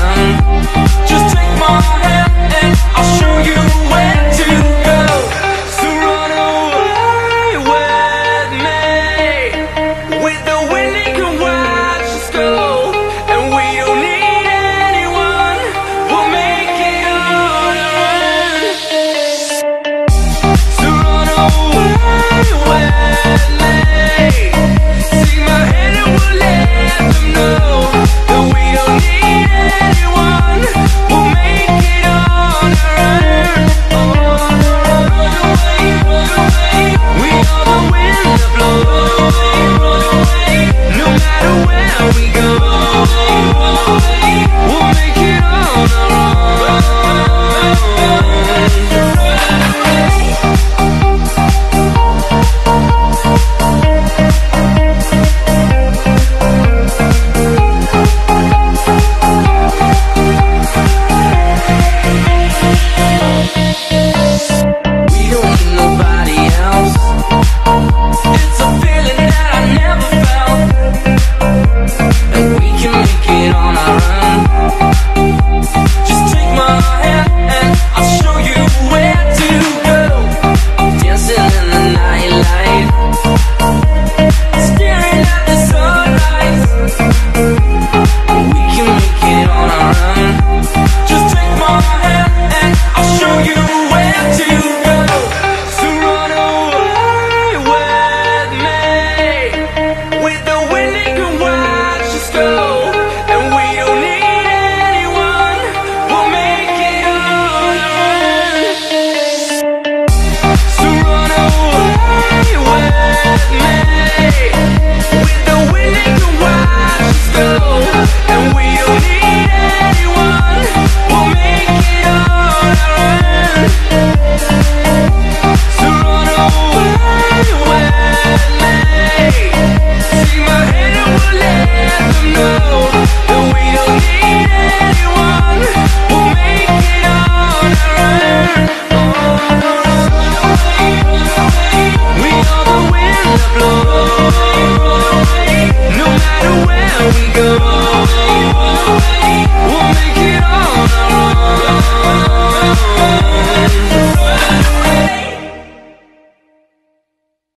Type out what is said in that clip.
down my life.